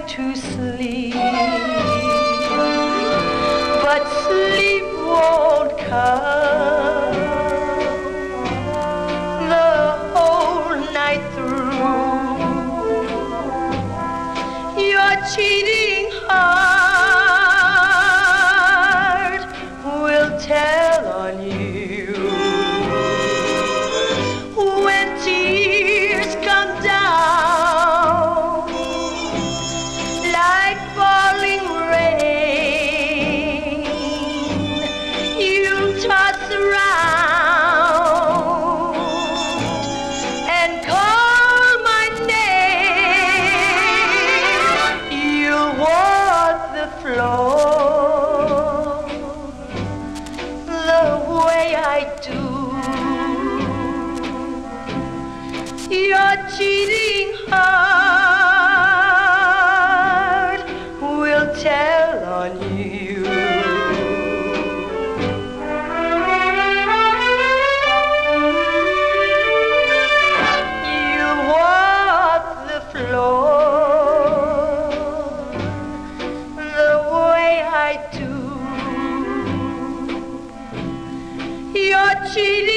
try to sleep, but sleep won't come you. Your cheating heart will tell on you. she